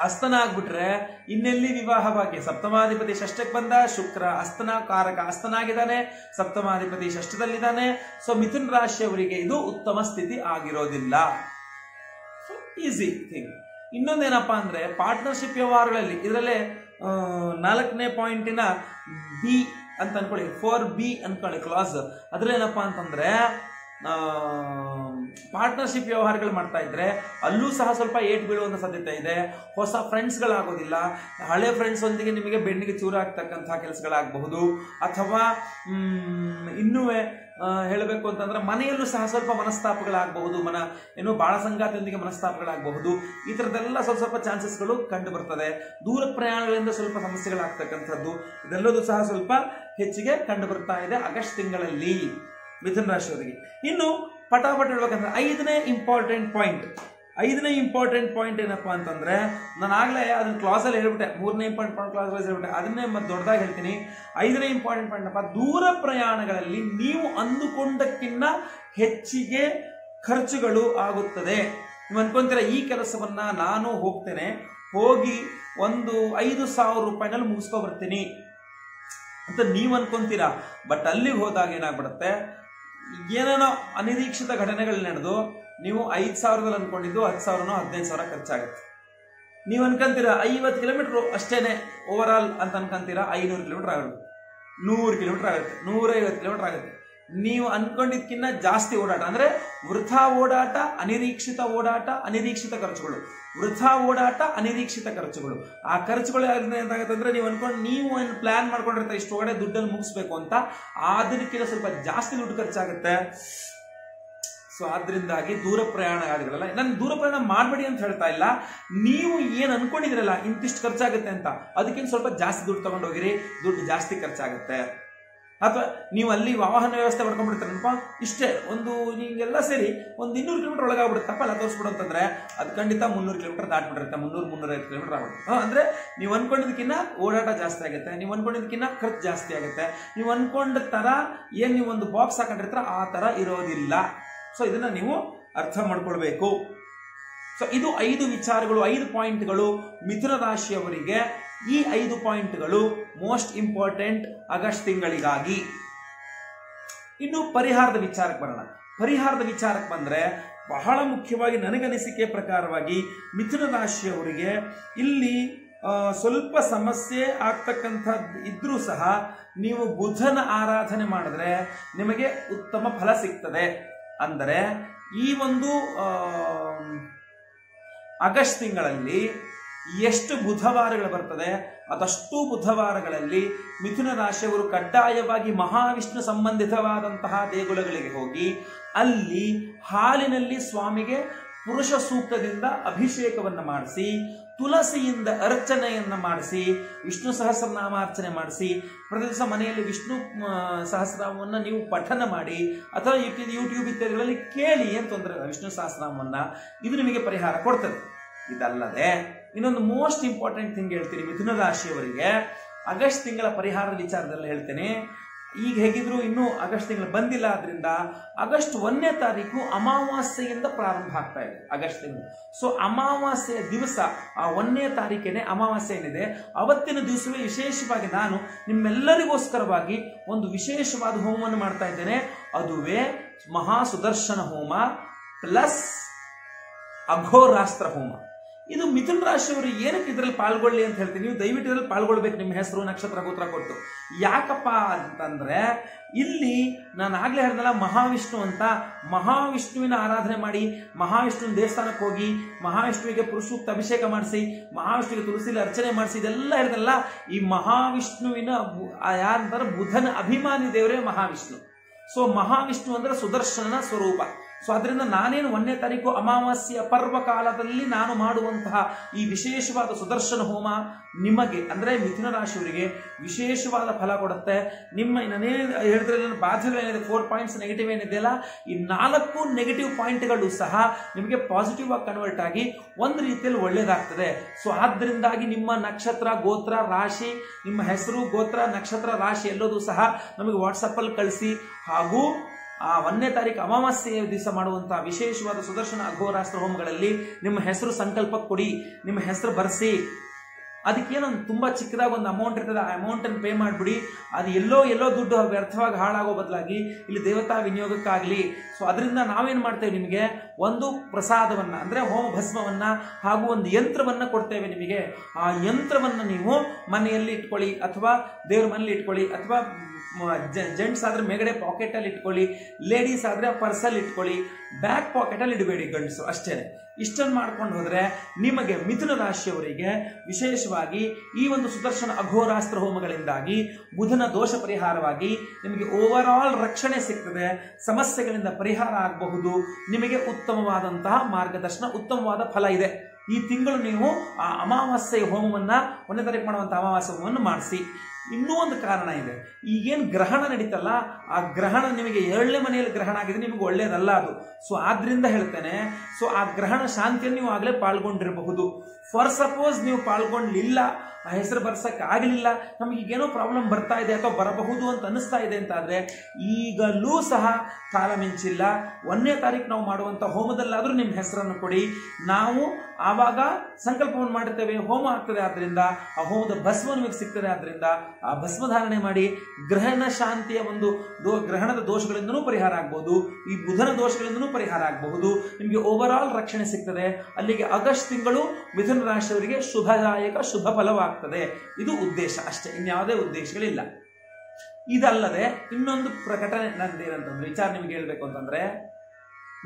ಹಸ್ತನ ಆಗ್ಬಿಟ್ರೆ ಇನ್ನೆಲ್ಲಿ ವಿವಾಹವಾಗಿ ಸಪ್ತಮಾಧಿಪತಿ ಷಷ್ಟಕ್ಕೆ ಬಂದ, ಶುಕ್ರ ಹಸ್ತನ ಕಾರಕ ಹಸ್ತನಾಗಿದ್ದಾನೆ, ಸಪ್ತಮಾಧಿಪತಿ ಷಷ್ಟದಲ್ಲಿದ್ದಾನೆ ಸೊ ಮಿಥುನ್ ರಾಶಿಯವರಿಗೆ ಇದು ಉತ್ತಮ ಸ್ಥಿತಿ ಆಗಿರೋದಿಲ್ಲ. ಈಸಿ ಥಿಂಗ್ ಇನ್ನೊಂದೇನಪ್ಪ ಅಂದ್ರೆ ಪಾರ್ಟ್ನರ್ಶಿಪ್ ವ್ಯವಹಾರಗಳಲ್ಲಿ, ಇದರಲ್ಲೇ ನಾಲ್ಕನೇ ಪಾಯಿಂಟಿನ ಬಿ ಅಂತ ಅನ್ಕೊಳ್ಳಿ. ಫೋರ್ ಬಿ ಅನ್ಕೊಳ್ಳಿ ಕ್ಲಾಸ್ ಅದ್ರಲ್ಲೇನಪ್ಪ ಅಂತಂದ್ರೆ ಪಾರ್ಟ್ನರ್ಶಿಪ್ ವ್ಯವಹಾರಗಳು ಮಾಡ್ತಾ ಇದ್ರೆ ಅಲ್ಲೂ ಸಹ ಸ್ವಲ್ಪ ಏಟ್ ಬೀಳುವಂಥ ಸಾಧ್ಯತೆ ಇದೆ. ಹೊಸ ಫ್ರೆಂಡ್ಸ್ಗಳಾಗೋದಿಲ್ಲ ಹಳೆ ಫ್ರೆಂಡ್ಸ್ ಒಂದಿಗೆ ನಿಮಗೆ ಬೆನ್ನಿಗೆ ಚೂರು ಆಗ್ತಕ್ಕಂಥ ಕೆಲಸಗಳಾಗಬಹುದು. ಅಥವಾ ಇನ್ನೂ ಹೇಳಬೇಕು ಅಂತಂದ್ರೆ ಮನೆಯಲ್ಲೂ ಸಹ ಸ್ವಲ್ಪ ಮನಸ್ತಾಪಗಳಾಗಬಹುದು. ಮನ, ಏನು ಬಾಳ ಸಂಗಾತಿಯೊಂದಿಗೆ ಮನಸ್ತಾಪಗಳಾಗಬಹುದು. ಈ ಥರದ್ದೆಲ್ಲ ಸ್ವಲ್ಪ ಸ್ವಲ್ಪ ಚಾನ್ಸಸ್ಗಳು ಕಂಡು ಬರ್ತದೆ. ದೂರ ಪ್ರಯಾಣಗಳಿಂದ ಸ್ವಲ್ಪ ಸಮಸ್ಯೆಗಳಾಗ್ತಕ್ಕಂಥದ್ದು. ಇದೆಲ್ಲದೂ ಸಹ ಸ್ವಲ್ಪ ಹೆಚ್ಚಿಗೆ ಕಂಡು ಬರ್ತಾ ಇದೆ ಆಗಸ್ಟ್ ತಿಂಗಳಲ್ಲಿ. ಮಿಥುನ ರಾಶಿಯವರಿಗೆ. ಇನ್ನು ಪಟಾಪಟ ಹೇಳ್ಬೇಕಂದ್ರೆ ಐದನೇ ಇಂಪಾರ್ಟೆಂಟ್ ಪಾಯಿಂಟ್ ಐದನೇ ಇಂಪಾರ್ಟೆಂಟ್ ಪಾಯಿಂಟ್ ಏನಪ್ಪಾ ಅಂತಂದ್ರೆ, ನಾನು ಆಗಲೇ ಅದನ್ನ ಕ್ಲಾಸಲ್ಲಿ ಹೇಳ್ಬಿಟ್ಟೆ. ಮೂರನೇ ಇಂಪಾರ್ಟೆಂಟ್ ಪಾಯಿಂಟ್ ಕ್ಲಾಸ್ ವೈಸ್ ಹೇಳ್ಬಿಟ್ಟೆ. ಅದನ್ನೇ ಮತ್ತೆ ದೊಡ್ಡದಾಗಿ ಹೇಳ್ತೀನಿ. ಐದನೇ ಇಂಪಾರ್ಟೆಂಟ್ ಪಾಯಿಂಟ್ ಅಪ್ಪ ದೂರ ಪ್ರಯಾಣಗಳಲ್ಲಿ ನೀವು ಅಂದುಕೊಂಡಕ್ಕಿಂತ ಹೆಚ್ಚಿಗೆ ಖರ್ಚುಗಳು ಆಗುತ್ತದೆ. ನೀವು ಅನ್ಕೊಂತೀರ, ಈ ಕೆಲಸವನ್ನ ನಾನು ಹೋಗ್ತೇನೆ, ಹೋಗಿ ಒಂದು ಐದು ಸಾವಿರ ರೂಪಾಯಿನಲ್ಲಿ ಮುಗಿಸ್ಕೊ ಬರ್ತೀನಿ. ಅಂತ ನೀವು ಅನ್ಕೊಂತೀರಾ? ಬಟ್ ಅಲ್ಲಿಗೆ ಹೋದಾಗ ಏನಾಗ್ಬಿಡುತ್ತೆ? ಏನೇನೋ ಅನಿರೀಕ್ಷಿತ ಘಟನೆಗಳು ನಡೆದು ನೀವು ಐದು ಸಾವಿರದಲ್ಲಿ ಅನ್ಕೊಂಡಿದ್ದು ಹತ್ತು ಸಾವಿರನೋ ಹದಿನೈದು ಸಾವಿರ ಖರ್ಚಾಗುತ್ತೆ. ನೀವು ಅನ್ಕೊಂತೀರಾ ಐವತ್ತು ಕಿಲೋಮೀಟರ್ ಅಷ್ಟೇನೆ ಓವರ್ ಆಲ್ ಅಂತ ಅನ್ಕೊಂತೀರಾ ಐನೂರು ಕಿಲೋಮೀಟರ್ ಆಗುತ್ತೆ ನೂರು ಕಿಲೋಮೀಟರ್ ಆಗುತ್ತೆ. ನೂರೈವತ್ತು ಕಿಲೋಮೀಟರ್ ಆಗುತ್ತೆ. ನೀವು ಅನ್ಕೊಂಡಿದ್ಕಿನ್ನ ಜಾಸ್ತಿ ಓಡಾಟ. ಅಂದ್ರೆ ವೃಥಾ ಓಡಾಟ, ಅನಿರೀಕ್ಷಿತ ಓಡಾಟ, ಅನಿರೀಕ್ಷಿತ ಖರ್ಚುಗಳು. ವೃಥಾ ಓಡಾಟ, ಅನಿರೀಕ್ಷಿತ ಖರ್ಚುಗಳು. ಆ ಖರ್ಚುಗಳು ಏನಾಗುತ್ತೆ ಅಂದ್ರೆ ನೀವು ಅನ್ಕೊಂಡು, ನೀವು ಏನು ಪ್ಲಾನ್ ಮಾಡ್ಕೊಂಡಿರ್ತಾರೆ ಇಷ್ಟು ಒಳಗಡೆ ದುಡ್ಡನ್ನು ಮುಗಿಸ್ಬೇಕು ಅಂತ ಅದಕ್ಕಿಂತ ಸ್ವಲ್ಪ ಜಾಸ್ತಿ ದುಡ್ಡು ಖರ್ಚಾಗುತ್ತೆ. ಸೊ ಆದ್ರಿಂದಾಗಿ ದೂರ ಪ್ರಯಾಣ ಆಗಿರಲ್ಲ ನಾನು ದೂರ ಪ್ರಯಾಣ ಮಾಡಬೇಡಿ ಅಂತ ಹೇಳ್ತಾ ಇಲ್ಲ. ನೀವು ಏನು ಅನ್ಕೊಂಡಿದ್ರಲ್ಲ ಇಂತಿಷ್ಟು ಖರ್ಚಾಗುತ್ತೆ ಅಂತ, ಅದಕ್ಕಿಂತ ಸ್ವಲ್ಪ ಜಾಸ್ತಿ ದುಡ್ಡು ತಗೊಂಡೋಗಿರಿ. ದುಡ್ಡು ಜಾಸ್ತಿ ಖರ್ಚಾಗುತ್ತೆ. ಅಥವಾ ನೀವು ಅಲ್ಲಿ ವಾಹನ ವ್ಯವಸ್ಥೆ ಮಾಡ್ಕೊಂಡ್ಬಿಡ್ತಾರಪ್ಪ ಇಷ್ಟೇ, ಒಂದು ಹಿಂಗೆಲ್ಲ ಸೇರಿ ಒಂದು ಇನ್ನೂರು ಕಿಲೋಮೀಟರ್ ಒಳಗಾಗ್ಬಿಡುತ್ತಪ್ಪ ಅಲ್ಲ ತೋರಿಸ್ಬಿಡು ಅಂತಂದ್ರೆ ಅದು ಖಂಡಿತ ಮುನ್ನೂರು ಕಿಲೋಮೀಟರ್ ದಾಟ್ಬಿಟ್ಟಿರುತ್ತೆ. ಮುನ್ನೂರು, ಮುನ್ನೂರೈವತ್ತು ಕಿಲೋಮೀಟರ್ ಆಗ್ಬಿಡುತ್ತೆ. ಅಂದರೆ ನೀವು ಅನ್ಕೊಂಡಿದ್ದಕ್ಕಿಂತ ಓಡಾಟ ಜಾಸ್ತಿ ಆಗುತ್ತೆ. ನೀವು ಅನ್ಕೊಂಡಿದ್ದಕ್ಕಿಂತ ಖರ್ಚು ಜಾಸ್ತಿ ಆಗುತ್ತೆ. ನೀವು ಅನ್ಕೊಂಡ ತರ ಏನು ನೀವು ಒಂದು ಬಾಕ್ಸ್ ಹಾಕೊಂಡಿರ್ತಾರ, ಆ ತರ ಇರೋದಿಲ್ಲ. ಸೊ ಇದನ್ನ ನೀವು ಅರ್ಥ ಮಾಡ್ಕೊಳ್ಬೇಕು. ಸೊ ಇದು ಐದು ವಿಚಾರಗಳು, ಐದು ಪಾಯಿಂಟ್ಗಳು ಮಿಥುನ ರಾಶಿಯವರಿಗೆ ಈ ಐದು ಪಾಯಿಂಟ್ಗಳು ಮೋಸ್ಟ್ ಇಂಪಾರ್ಟೆಂಟ್ ಆಗಸ್ಟ್ ತಿಂಗಳಿಗಾಗಿ. ಇನ್ನು ಪರಿಹಾರದ ವಿಚಾರಕ್ಕೆ ಬರೋಣ. ಪರಿಹಾರದ ವಿಚಾರಕ್ಕೆ ಬಂದರೆ ಬಹಳ ಮುಖ್ಯವಾಗಿ ನನಗನಿಸಿಕೆ ಪ್ರಕಾರವಾಗಿ ಮಿಥುನ ರಾಶಿಯವರಿಗೆ ಇಲ್ಲಿ ಸ್ವಲ್ಪ ಸಮಸ್ಯೆ ಆಗ್ತಕ್ಕಂಥದ್ದು ಇದ್ರೂ ಸಹ ನೀವು ಬುಧನ ಆರಾಧನೆ ಮಾಡಿದ್ರೆ ನಿಮಗೆ ಉತ್ತಮ ಫಲ ಸಿಗ್ತದೆ. ಅಂದರೆ ಈ ಒಂದು ಆಗಸ್ಟ್ ತಿಂಗಳಲ್ಲಿ ಎಷ್ಟು ಬುಧವಾರಗಳು ಬರ್ತದೆ ಅದಷ್ಟು ಬುಧವಾರಗಳಲ್ಲಿ ಮಿಥುನ ರಾಶಿಯವರು ಕಡ್ಡಾಯವಾಗಿ ಮಹಾವಿಷ್ಣು ಸಂಬಂಧಿತವಾದಂತಹ ದೇಗುಲಗಳಿಗೆ ಹೋಗಿ, ಅಲ್ಲಿ ಹಾಲಿನಲ್ಲಿ ಸ್ವಾಮಿಗೆ ಪುರುಷ ಸೂಕ್ತದಿಂದ ಅಭಿಷೇಕವನ್ನು ಮಾಡಿಸಿ ತುಳಸಿಯಿಂದ ಅರ್ಚನೆಯನ್ನ ಮಾಡಿಸಿ, ವಿಷ್ಣು ಸಹಸ್ರನಾಮಾರ್ಚನೆ ಮಾಡಿಸಿ, ಪ್ರತಿ ದಿವಸ ಮನೆಯಲ್ಲಿ ವಿಷ್ಣು ಸಹಸ್ರನಾಮವನ್ನು ನೀವು ಪಠನ ಮಾಡಿ, ಅಥವಾ ಯೂಟ್ಯೂಬ್ ಇತ್ಯಾದಿಗಳಲ್ಲಿ ಕೇಳಿ ಏನು ವಿಷ್ಣು ಸಹಸ್ರನಾಮವನ್ನು ಇದು ನಿಮಗೆ ಪರಿಹಾರ ಕೊಡ್ತದೆ. ಇದಲ್ಲದೆ ಇನ್ನೊಂದು ಮೋಸ್ಟ್ ಇಂಪಾರ್ಟೆಂಟ್ ಥಿಂಗ್ ಹೇಳ್ತೀನಿ ಮಿಥುನ ರಾಶಿಯವರಿಗೆ. ಆಗಸ್ಟ್ ತಿಂಗಳ ಪರಿಹಾರದ ವಿಚಾರದಲ್ಲಿ ಹೇಳ್ತೇನೆ. ಈಗ ಹೇಗಿದ್ರು ಇನ್ನೂ ಆಗಸ್ಟ್ ತಿಂಗಳು ಬಂದಿಲ್ಲ ಆದ್ರಿಂದ ಆಗಸ್ಟ್ ಒಂದನೇ ತಾರೀಕು ಅಮಾವಾಸ್ಯೆಯಿಂದ ಪ್ರಾರಂಭ ಆಗ್ತಾ ಇದೆ ಆಗಸ್ಟ್ ತಿಂಗಳು. ಸೊ ಅಮಾವಾಸ್ಯೆಯ ದಿವಸ ಆ ಒಂದನೇ ತಾರೀಕೇನೆ ಅಮಾವಾಸ್ಯೆ ಏನಿದೆ? ಅವತ್ತಿನ ದಿವಸವೇ ವಿಶೇಷವಾಗಿ ನಾನು ನಿಮ್ಮೆಲ್ಲರಿಗೋಸ್ಕರವಾಗಿ ಒಂದು ವಿಶೇಷವಾದ ಹೋಮವನ್ನು ಮಾಡ್ತಾ ಇದ್ದೇನೆ. ಅದುವೇ ಮಹಾ ಸುದರ್ಶನ ಹೋಮ ಪ್ಲಸ್ ಅಘೋರಾಸ್ತ್ರ ಹೋಮ. ಇದು ಮಿಥುನ್ ರಾಶಿಯವರು ಏನಕ್ಕೆ ಇದರಲ್ಲಿ ಪಾಲ್ಗೊಳ್ಳಿ ಅಂತ ಹೇಳ್ತೀನಿ. ನೀವು ದಯವಿಟ್ಟು ಇದರಲ್ಲಿ ಪಾಲ್ಗೊಳ್ಬೇಕು. ನಿಮ್ಮ ಹೆಸರು, ನಕ್ಷತ್ರ, ಗೋತ್ರ ಕೊಟ್ಟು. ಯಾಕಪ್ಪ ಅಂತಂದ್ರೆ, ಇಲ್ಲಿ ನಾನು ಆಗ್ಲೇ ಹೇಳಿದ್ನಲ್ಲ ಮಹಾವಿಷ್ಣು ಅಂತ ಮಹಾವಿಷ್ಣುವಿನ ಆರಾಧನೆ ಮಾಡಿ, ಮಹಾವಿಷ್ಣುವಿನ ದೇವಸ್ಥಾನಕ್ಕೆ ಹೋಗಿ, ಮಹಾವಿಷ್ಣುವಿಗೆ ಪುರುಷೂಕ್ತ ಅಭಿಷೇಕ ಮಾಡಿಸಿ, ಮಹಾವಿಷ್ಣುವಿಗೆ ತುಳಸಿಲಿ ಅರ್ಚನೆ ಮಾಡಿಸಿ, ಇದೆಲ್ಲ ಹೇಳ್ದಲ್ಲ, ಈ ಮಹಾವಿಷ್ಣುವಿನ ಯಾರಂತಾರೆ? ಬುಧನ ಅಭಿಮಾನಿ ದೇವರೇ ಮಹಾವಿಷ್ಣು. ಸೊ ಮಹಾವಿಷ್ಣು ಅಂದ್ರೆ ಸುದರ್ಶನ ಸ್ವರೂಪ. ಸೊ ಅದರಿಂದ ನಾನೇನು ಒಂದನೇ ತಾರೀಕು ಅಮಾವಾಸ್ಯ ಪರ್ವ ಕಾಲದಲ್ಲಿ ನಾನು ಮಾಡುವಂತಹ ಈ ವಿಶೇಷವಾದ ಸುದರ್ಶನ ಹೋಮ ನಿಮಗೆ, ಅಂದರೆ ಮಿಥುನ ರಾಶಿಯವರಿಗೆ ವಿಶೇಷವಾದ ಫಲ ಕೊಡುತ್ತೆ. ನಿಮ್ಮ ನಾನೇನು ಹೇಳಿದ್ರೆ ನನ್ನ ಬಾಧ್ಯಗಳು ಏನಿದೆ? ಫೋರ್ ಪಾಯಿಂಟ್ಸ್ ನೆಗೆಟಿವ್ ಏನಿದೆಯಲ್ಲ ಈ ನಾಲ್ಕು ನೆಗೆಟಿವ್ ಪಾಯಿಂಟ್ಗಳು ಸಹ ನಿಮಗೆ ಪಾಸಿಟಿವ್ ಆಗಿ ಕನ್ವರ್ಟ್ ಆಗಿ ಒಂದು ರೀತಿಯಲ್ಲಿ ಒಳ್ಳೆಯದಾಗ್ತದೆ ಸೊ ಆದ್ದರಿಂದಾಗಿ ನಿಮ್ಮ ನಕ್ಷತ್ರ, ಗೋತ್ರ, ರಾಶಿ, ನಿಮ್ಮ ಹೆಸರು, ಗೋತ್ರ, ನಕ್ಷತ್ರ, ರಾಶಿ ಎಲ್ಲೋದು ಸಹ ನಮಗೆ ವಾಟ್ಸಪ್ಪಲ್ಲಿ ಕಳಿಸಿ. ಹಾಗೂ ಆ ಒಂದನೇ ತಾರೀಕು ಅಮಾವಾಸ್ಯೆಯ ದಿವಸ ಮಾಡುವಂತಹ ವಿಶೇಷವಾದ ಸುದರ್ಶನ ಅಘೋರಾಸ್ತ್ರ ಹೋಮಗಳಲ್ಲಿ ನಿಮ್ಮ ಹೆಸರು ಸಂಕಲ್ಪ ಕೊಡಿ, ನಿಮ್ಮ ಹೆಸರು ಬರೆಸಿ. ಅದಕ್ಕೇನೊಂದು ತುಂಬಾ ಚಿಕ್ಕದಾಗಿ ಒಂದು ಅಮೌಂಟ್ ಇರ್ತದೆ, ಆ ಅಮೌಂಟ್ ಅನ್ನು ಪೇ ಮಾಡಿಬಿಡಿ. ಅದು ಎಲ್ಲೋ ಎಲ್ಲೋ ದುಡ್ಡು ವ್ಯರ್ಥವಾಗಿ ಹಾಳಾಗೋ ಬದಲಾಗಿ ಇಲ್ಲಿ ದೇವತಾ ವಿನಿಯೋಗಕ್ಕಾಗಲಿ. ಸೊ ಅದರಿಂದ ನಾವೇನು ಮಾಡ್ತೇವೆ ನಿಮಗೆ? ಒಂದು ಪ್ರಸಾದವನ್ನ, ಅಂದ್ರೆ ಹೋಮ ಭಸ್ಮವನ್ನ ಹಾಗೂ ಒಂದು ಯಂತ್ರವನ್ನ ಕೊಡ್ತೇವೆ ನಿಮಗೆ. ಆ ಯಂತ್ರವನ್ನ ನೀವು ಮನೆಯಲ್ಲಿ ಇಟ್ಕೊಳ್ಳಿ ಅಥವಾ ದೇವ್ರ ಮನೆಯಲ್ಲಿ ಇಟ್ಕೊಳ್ಳಿ ಅಥವಾ ಜೆಂಟ್ಸ್ ಆದ್ರೆ ಮೇಗಡೆ ಪಾಕೆಟ್ ಅಲ್ಲಿ ಇಟ್ಕೊಳ್ಳಿ ಲೇಡೀಸ್ ಆದ್ರೆ ಪರ್ಸಲ್ಲಿ ಇಟ್ಕೊಳ್ಳಿ ಬ್ಯಾಕ್ ಪಾಕೆಟ್ ಅಲ್ಲಿ ಇಡಬೇಡಿ ಗಂಡಸು ಅಷ್ಟೇ ಇಷ್ಟನ್ನು ಮಾಡ್ಕೊಂಡು ಹೋದರೆ ನಿಮಗೆ ಮಿಥುನ ರಾಶಿಯವರಿಗೆ ವಿಶೇಷವಾಗಿ ಈ ಒಂದು ಸುದರ್ಶನ ಅಘೋರಾಸ್ತ್ರ ಹೋಮಗಳಿಂದಾಗಿ ಬುಧನ ದೋಷ ಪರಿಹಾರವಾಗಿ ನಿಮಗೆ ಓವರ್ ಆಲ್ ರಕ್ಷಣೆ ಸಿಗ್ತದೆ, ಸಮಸ್ಯೆಗಳಿಂದ ಪರಿಹಾರ ಆಗಬಹುದು, ನಿಮಗೆ ಉತ್ತಮವಾದಂತಹ ಮಾರ್ಗದರ್ಶನ, ಉತ್ತಮವಾದ ಫಲ ಇದೆ. ಈ ತಿಂಗಳು ನೀವು ಆ ಅಮಾವಾಸ್ಯೆಯ ಹೋಮವನ್ನು ಒಂದೇ ತಾರೀಕು ಮಾಡುವಂತಹ ಅಮಾವಾಸ್ಯ ಹೋಮವನ್ನು ಮಾಡಿಸಿ. ಇನ್ನೂ ಒಂದು ಕಾರಣ ಇದೆ. ಈಗೇನು ಗ್ರಹಣ ನಡೀತಲ್ಲ, ಆ ಗ್ರಹಣ ನಿಮಗೆ ಎರಡನೇ ಮನೆಯಲ್ಲಿ ಗ್ರಹಣ ಆಗಿದೆ ನಿಮಗೆ ಒಳ್ಳೇದಲ್ಲ ಅದು. ಸೊ ಆದ್ರಿಂದ ಹೇಳ್ತೇನೆ ಸೊ ಆ ಗ್ರಹಣ ಶಾಂತಿಯನ್ನು ನೀವು ಆಗಲೇ ಪಾಲ್ಗೊಂಡಿರಬಹುದು. ಫಾರ್ ಸಪೋಸ್ ನೀವು ಪಾಲ್ಗೊಂಡ್ಲಿಲ್ಲ ಆ ಹೆಸರು ಬರ್ಸಕ್ಕೆ ಆಗಲಿಲ್ಲ, ನಮಗೆ ಈಗೇನೋ ಪ್ರಾಬ್ಲಮ್ ಬರ್ತಾ ಇದೆ ಅಥವಾ ಬರಬಹುದು ಅಂತ ಅನಿಸ್ತಾ ಇದೆ ಅಂತ ಆದ್ರೆ ಈಗಲೂ ಸಹ ಕಾಲ ಮಿಂಚಿಲ್ಲ. ಒಂದನೇ ತಾರೀಕು ನಾವು ಮಾಡುವಂಥ ಹೋಮದಲ್ಲಾದರೂ ನಿಮ್ಮ ಹೆಸರನ್ನು ಕೊಡಿ. ನಾವು ಆವಾಗ ಸಂಕಲ್ಪವನ್ನು ಮಾಡುತ್ತೇವೆ, ಹೋಮ ಆಗ್ತದೆ ಆದ್ದರಿಂದ ಆ ಹೋಮದ ಭಸ್ಮ ನಿಮಗೆ ಸಿಗ್ತದೆ ಆದ್ದರಿಂದ ಆ ಭಸ್ಮ ಧಾರಣೆ ಮಾಡಿ ಗ್ರಹಣ ಶಾಂತಿಯ ಒಂದು ದೋ, ಗ್ರಹಣದ ದೋಷಗಳಿಂದನೂ ಪರಿಹಾರ ಆಗ್ಬೋದು. ಈ ಬುಧನ ದೋಷಗಳಿಂದನೂ ಪರಿಹಾರ ಆಗಬಹುದು. ನಿಮಗೆ ಓವರ್ ರಕ್ಷಣೆ ಸಿಗ್ತದೆ. ಅಲ್ಲಿಗೆ ಆಗಸ್ಟ್ ತಿಂಗಳು ಮಿಥುನ ರಾಶಿಯವರಿಗೆ ಶುಭದಾಯಕ ಶುಭ ಫಲವಾಗ್ತದೆ. ಇದು ಉದ್ದೇಶ. ಅಷ್ಟೇ. ಇನ್ಯಾವುದೇ ಉದ್ದೇಶಗಳಿಲ್ಲ. ಇದಲ್ಲದೆ ಇನ್ನೊಂದು ಪ್ರಕಟಣೆ ನಂದೇನಂತಂದ್ರೆ, ವಿಚಾರ ನಿಮ್ಗೆ ಹೇಳ್ಬೇಕು ಅಂತಂದ್ರೆ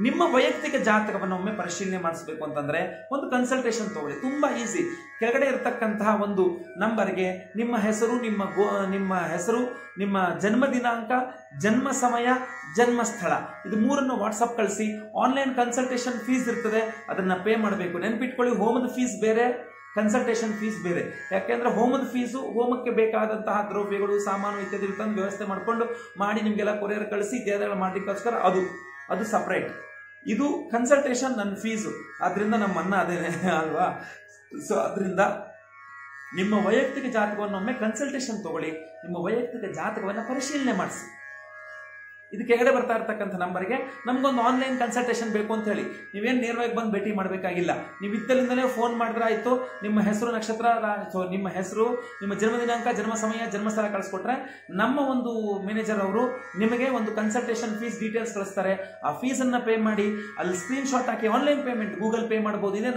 ನಿಮ್ಮ ವೈಯಕ್ತಿಕ ಜಾತಕವನ್ನು ಒಮ್ಮೆ ಪರಿಶೀಲನೆ ಮಾಡಿಸ್ಬೇಕು ಅಂತಂದ್ರೆ ಒಂದು ಕನ್ಸಲ್ಟೇಷನ್ ತಗೊಳ್ಳಿ. ತುಂಬಾ ಈಸಿ ಕೆಳಗಡೆ ಇರತಕ್ಕಂತಹ ಒಂದು ನಂಬರ್ಗೆ ನಿಮ್ಮ ಹೆಸರು, ನಿಮ್ಮ ಗೋ, ನಿಮ್ಮ ಹೆಸರು, ನಿಮ್ಮ ಜನ್ಮ ದಿನಾಂಕ, ಜನ್ಮ ಸಮಯ, ಜನ್ಮ ಸ್ಥಳ. ಇದು ಮೂರನ್ನು ವಾಟ್ಸಪ್ ಕಳಿಸಿ. ಆನ್ಲೈನ್ ಕನ್ಸಲ್ಟೇಷನ್ ಫೀಸ್ ಇರ್ತದೆ. ಅದನ್ನ ಪೇ ಮಾಡಬೇಕು. ನೆನ್ಪಿಟ್ಕೊಳ್ಳಿ ಹೋಮದ ಫೀಸ್ ಬೇರೆ ಕನ್ಸಲ್ಟೇಷನ್ ಫೀಸ್ ಬೇರೆ. ಯಾಕೆಂದ್ರೆ ಹೋಮದ ಫೀಸು ಹೋಮಕ್ಕೆ ಬೇಕಾದಂತಹ ದ್ರವ್ಯಗಳು, ಸಾಮಾನು ಇತ್ಯಾದಿ ತಂದು ವ್ಯವಸ್ಥೆ ಮಾಡಿಕೊಂಡು ಮಾಡಿ ನಿಮಗೆಲ್ಲ ಕೊರಿಯರ್ ಕಳಿಸಿ ದೇವರ ಮಾಡಲಿಕ್ಕೋಸ್ಕರ ಅದು. ಅದು ಸಪ್ರೇಟ್ ಇದು ಕನ್ಸಲ್ಟೇಷನ್ ನನ್ನ ಫೀಸು ಆದ್ರಿಂದ ನಮ್ಮ ಅನ್ನ ಅದೇನೆ, ಅಲ್ವಾ? ಸೊ ಅದರಿಂದ ನಿಮ್ಮ ವೈಯಕ್ತಿಕ ಜಾತಕವನ್ನು ಒಮ್ಮೆ ಕನ್ಸಲ್ಟೇಷನ್ ತಗೊಳ್ಳಿ. ನಿಮ್ಮ ವೈಯಕ್ತಿಕ ಜಾತಕವನ್ನು ಪರಿಶೀಲನೆ ಮಾಡಿಸಿ. ಇದು ಕೆಳಗಡೆ ಬರ್ತಾ ಇರ್ತಕ್ಕಂಥ ನಂಬರ್ಗೆ ನಮಗೊಂದು ಆನ್ಲೈನ್ ಕನ್ಸಲ್ಟೇಷನ್ ಬೇಕು ಅಂತ ಹೇಳಿ. ನೀವೇನು ನೇರವಾಗಿ ಬಂದು ಭೇಟಿ ಮಾಡಬೇಕಾಗಿಲ್ಲ. ನೀವು ಇದ್ದಲ್ಲಿಂದಲೇ ಫೋನ್ ಮಾಡಿದ್ರೆ ಆಯಿತು. ನಿಮ್ಮ ಹೆಸರು ನಕ್ಷತ್ರ ನಿಮ್ಮ ಹೆಸರು, ನಿಮ್ಮ ಜನ್ಮ ದಿನಾಂಕ, ಜನ್ಮ ಸಮಯ ಜನ್ಮಸ್ಥಳ ಕಳಿಸ್ಕೊಟ್ರೆ ನಮ್ಮ ಒಂದು ಮ್ಯಾನೇಜರ್ ಅವರು ನಿಮಗೆ ಒಂದು ಕನ್ಸಲ್ಟೇಷನ್ ಫೀಸ್ ಡೀಟೇಲ್ಸ್ ಕಳಿಸ್ತಾರೆ. ಆ ಫೀಸನ್ನು ಪೇ ಮಾಡಿ, ಅಲ್ಲಿ ಸ್ಕ್ರೀನ್ ಶಾಟ್ ಹಾಕಿ ಆನ್ಲೈನ್ ಪೇಮೆಂಟ್ ಗೂಗಲ್ ಪೇ ಮಾಡ್ಬೋದು. ಇದೇ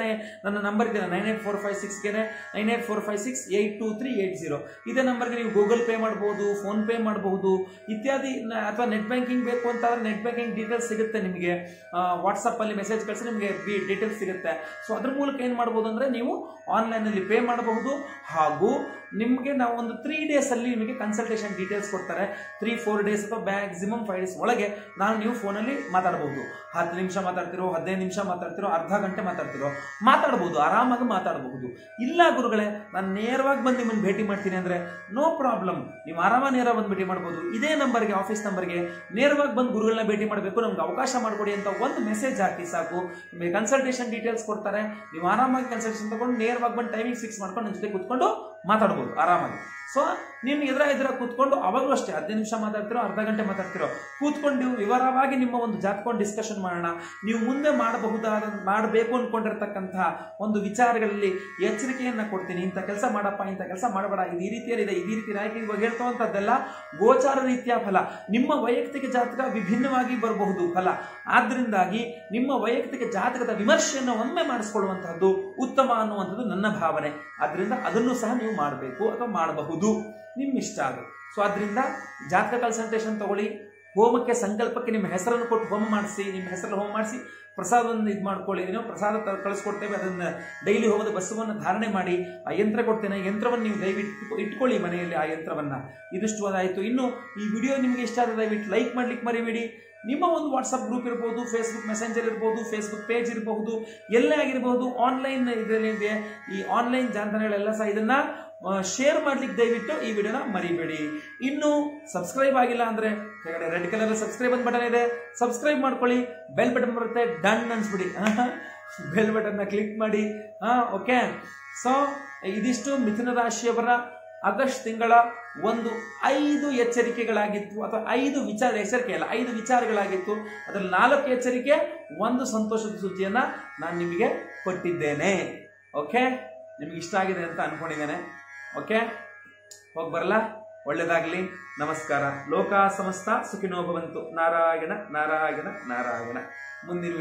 ನನ್ನ ನಂಬರ್ ಇದೆ nine eight four five ಸಿಕ್ಸ್ಗೆ nine eight four five six eight two three eight zero ಇದೇ ನಂಬರ್ಗೆ ನೀವು ಗೂಗಲ್ ಪೇ ಮಾಡ್ಬೋದು ಫೋನ್ ಪೇ ಮಾಡಬಹುದು ಇತ್ಯಾದಿ ಅಥವಾ ನೆಟ್ ಬ್ಯಾಂಕಿಂಗ್ ಬೇಕು ಅಂತಂದ್ರೆ ನೆಟ್ ಬ್ಯಾಂಕಿಂಗ್ ಡೀಟೇಲ್ಸ್ ಸಿಗುತ್ತೆ ನಿಮಗೆ. ವಾಟ್ಸಪ್ ಅಲ್ಲಿ ಮೆಸೇಜ್ ಕಳಿಸಿ ನಿಮಗೆ ಬಿ ಡೀಟೇಲ್ಸ್ ಸಿಗುತ್ತೆ. ಸೊ ಅದ್ರ ಮೂಲಕ ಏನು ಮಾಡ್ಬೋದು ಅಂದ್ರೆ ನೀವು ಆನ್ಲೈನ್ ಅಲ್ಲಿ ಪೇ ಮಾಡಬಹುದು. ಹಾಗೂ ನಿಮಗೆ ನಾವು ಒಂದು ತ್ರೀ ಡೇಸಲ್ಲಿ ನಿಮಗೆ ಕನ್ಸಲ್ಟೇಷನ್ ಡೀಟೇಲ್ಸ್ ಕೊಡ್ತಾರೆ. ತ್ರೀ ಫೋರ್ ಡೇಸ್ ಅಥವಾ ಮ್ಯಾಕ್ಸಿಮಮ್ ಫೈವ್ ಡೇಸ್ ಒಳಗೆ ನಾನು ನೀವು ಫೋನಲ್ಲಿ ಮಾತಾಡಬಹುದು ಹತ್ತು ನಿಮಿಷ ಮಾತಾಡ್ತಿರೋ, ಹದಿನೈದು ನಿಮಿಷ ಮಾತಾಡ್ತಿರೋ, ಅರ್ಧ ಗಂಟೆ ಮಾತಾಡ್ತಿರೋ, ಮಾತಾಡ್ಬೋದು, ಆರಾಮಾಗಿ ಮಾತಾಡಬಹುದು. ಇಲ್ಲ ಗುರುಗಳೇ, ನಾನು ನೇರವಾಗಿ ಬಂದು ನಿಮ್ಮನ್ನು ಭೇಟಿ ಮಾಡ್ತೀನಿ ಅಂದರೆ ನೋ ಪ್ರಾಬ್ಲಮ್ ನೀವು ಆರಾಮ ನೇರ ಬಂದು ಭೇಟಿ ಮಾಡ್ಬೋದು. ಇದೇ ನಂಬರ್ಗೆ ಆಫೀಸ್ ನಂಬರ್ಗೆ ನೇರವಾಗಿ ಬಂದು ಗುರುಗಳನ್ನ ಭೇಟಿ ಮಾಡಬೇಕು. ನಮ್ಗೆ ಅವಕಾಶ ಮಾಡಿಕೊಡಿ ಅಂತ ಒಂದು ಮೆಸೇಜ್ ಹಾಕಿ ಸಾಕು. ನಿಮಗೆ ಕನ್ಸಲ್ಟೇಷನ್ ಡೀಟೇಲ್ಸ್ ಕೊಡ್ತಾರೆ. ನೀವು ಆರಾಮಾಗಿ ಕನ್ಸಲ್ಟೇಷನ್ ತಗೊಂಡು ನೇರವಾಗಿ ಬಂದು ಟೈಮಿಂಗ್ ಫಿಕ್ಸ್ ಮಾಡ್ಕೊಂಡು ನನ್ನ ಜೊತೆ ಕೂತ್ಕೊಂಡು ಮಾತಾಡ್ಬೋದು ಆರಾಮಾಗಿ. ಸೊ ನಿಮ್ ಎದುರ ಎದುರ ಕೂತ್ಕೊಂಡು ಅವಾಗಲೂ ಅಷ್ಟೇ. ಹದಿನೈದು ನಿಮಿಷ ಮಾತಾಡ್ತಿರೋ, ಅರ್ಧ ಗಂಟೆ ಮಾತಾಡ್ತಿರೋ. ಕೂತ್ಕೊಂಡು ನೀವು ವಿವರವಾಗಿ ನಿಮ್ಮ ಒಂದು ಜಾತ್ಕೊಂಡು ಡಿಸ್ಕಷನ್ ಮಾಡೋಣ. ನೀವು ಮುಂದೆ ಮಾಡಬಹುದಾದ, ಮಾಡಬೇಕು ಅನ್ಕೊಂಡಿರ್ತಕ್ಕಂತಹ ಒಂದು ವಿಚಾರಗಳಲ್ಲಿ ಎಚ್ಚರಿಕೆಯನ್ನ ಕೊಡ್ತೀನಿ. ಇಂಥ ಕೆಲಸ ಮಾಡಪ್ಪ, ಇಂಥ ಕೆಲಸ ಮಾಡಬೇಡ. ಇದು ಈ ರೀತಿಯಲ್ಲಿದೆ ಈ ರೀತಿ ನಾಯಕ ಇವಾಗ ಹೇಳ್ತವಂಥದ್ದೆಲ್ಲ ಗೋಚಾರ ರೀತಿಯ ಫಲ. ನಿಮ್ಮ ವೈಯಕ್ತಿಕ ಜಾತಕ ವಿಭಿನ್ನವಾಗಿ ಬರಬಹುದು ಫಲ. ಆದ್ರಿಂದಾಗಿ ನಿಮ್ಮ ವೈಯಕ್ತಿಕ ಜಾತಕದ ವಿಮರ್ಶೆಯನ್ನು ಒಮ್ಮೆ ಮಾಡಿಸ್ಕೊಳ್ಳುವಂತಹದ್ದು ಉತ್ತಮ ಅನ್ನುವಂಥದ್ದು ನನ್ನ ಭಾವನೆ. ಅದರಿಂದ ಅದನ್ನು ಸಹ ನೀವು ಮಾಡಬೇಕು ಅಥವಾ ಮಾಡಬಹುದು. ನಿಮ್ಮ ಇಷ್ಟ ಅದು ಸೊ ಅದರಿಂದ ಜಾತಕ ಕನ್ಸಂಟ್ರೇಷನ್ ತಗೊಳ್ಳಿ, ಹೋಮಕ್ಕೆ ಸಂಕಲ್ಪಕ್ಕೆ ನಿಮ್ಮ ಹೆಸರನ್ನು ಕೊಟ್ಟು ಹೋಮ ಮಾಡಿಸಿ, ನಿಮ್ಮ ಹೆಸರಲ್ಲಿ ಹೋಮ ಮಾಡಿಸಿ, ಪ್ರಸಾದವನ್ನು ಇದು ಮಾಡ್ಕೊಳ್ಳಿ. ನೀವು ಪ್ರಸಾದ ಕಳಿಸ್ಕೊಡ್ತೇವೆ, ಅದನ್ನು ಡೈಲಿ ಹೋಗೋದು ಬಸ್ಸವನ್ನು ಧಾರಣೆ ಮಾಡಿ, ಆ ಯಂತ್ರ ಕೊಡ್ತೇನೆ ಯಂತ್ರವನ್ನು ನೀವು ದಯವಿಟ್ಟು ಇಟ್ಕೊಳ್ಳಿ ಮನೆಯಲ್ಲಿ ಆ ಯಂತ್ರವನ್ನು. ಇದಿಷ್ಟು ಅದಾಯಿತು. ಇನ್ನು ಈ ವಿಡಿಯೋ ನಿಮಗೆ ಇಷ್ಟ ಆದರೆ ದಯವಿಟ್ಟು ಲೈಕ್ ಮಾಡ್ಲಿಕ್ಕೆ ಮರಿಬೇಡಿ. ನಿಮ್ಮ ಒಂದು ವಾಟ್ಸಪ್ ಗ್ರೂಪ್ ಇರ್ಬೋದು ಫೇಸ್ಬುಕ್ ಮೆಸೆಂಜರ್ ಇರ್ಬೋದು ಫೇಸ್ಬುಕ್ ಪೇಜ್ ಇರಬಹುದು, ಎಲ್ಲೇ ಆಗಿರಬಹುದು ಆನ್ಲೈನ್ ಇದರಲ್ಲಿ ಇದೆ ಈ ಆನ್ಲೈನ್ ಜಾಲತಾಣಗಳೆಲ್ಲ ಸಹ ಇದನ್ನ ಶೇರ್ ಮಾಡ್ಲಿಕ್ಕೆ ದಯವಿಟ್ಟು ಈ ವಿಡಿಯೋನ ಮರಿಬೇಡಿ. ಇನ್ನು ಸಬ್ಸ್ಕ್ರೈಬ್ ಆಗಿಲ್ಲ ಅಂದ್ರೆ ಕೆಳಗಡೆ ರೆಡ್ ಕಲರ್ ಸಬ್ಸ್ಕ್ರೈಬ್ ಅಂತ ಬಟನ್ ಇದೆ. ಸಬ್ಸ್ಕ್ರೈಬ್ ಮಾಡ್ಕೊಳ್ಳಿ. ಬೆಲ್ ಬಟನ್ ಬರುತ್ತೆ ಡನ್ ಅನ್ಸ್ಬಿಡಿ. ಬೆಲ್ ಬಟನ್ನ ಕ್ಲಿಕ್ ಮಾಡಿ. ಹಾ ಓಕೆ ಸೊ ಇದಿಷ್ಟು ಮಿಥುನ ರಾಶಿಯವರ ಆಗಸ್ಟ್ ತಿಂಗಳ ಒಂದು ಐದು ಎಚ್ಚರಿಕೆಗಳಾಗಿತ್ತು, ಅಥವಾ ಐದು ವಿಚಾರ, ಎಚ್ಚರಿಕೆ ಅಲ್ಲ, ಐದು ವಿಚಾರಗಳಾಗಿತ್ತು. ಅದರಲ್ಲಿ ನಾಲ್ಕು ಎಚ್ಚರಿಕೆ, ಒಂದು ಸಂತೋಷದ ಸುದ್ದಿಯನ್ನ ನಾನು ನಿಮಗೆ ಕೊಟ್ಟಿದ್ದೇನೆ. ಓಕೆ? ನಿಮ್ಗೆ ಇಷ್ಟ ಆಗಿದೆ ಅಂತ ಅನ್ಕೊಂಡಿದ್ದೇನೆ. ಓಕೆ? ಹೋಗಿ ಬರಲ್ಲ? ಒಳ್ಳೇದಾಗಲಿ. ನಮಸ್ಕಾರ. ಲೋಕ ಸಮಸ್ತ ಸುಖಿನೋ ಭವಂತು. ನಾರಾಯಣ ನಾರಾಯಣ ನಾರಾಯಣ. ಮುಂದಿನ